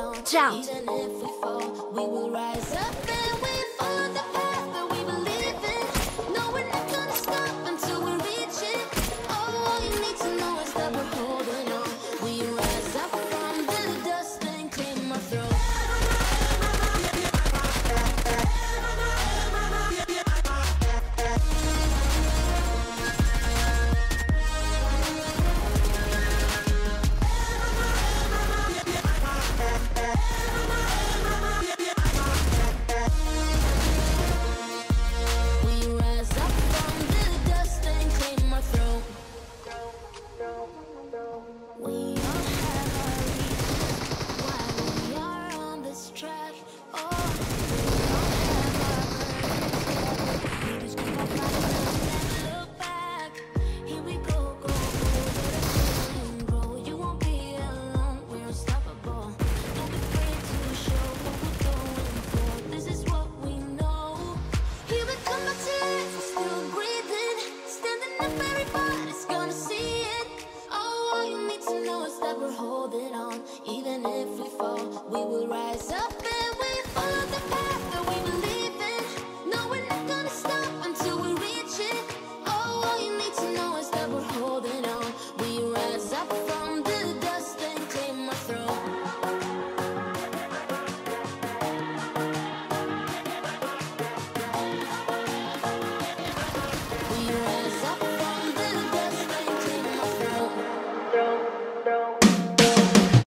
on.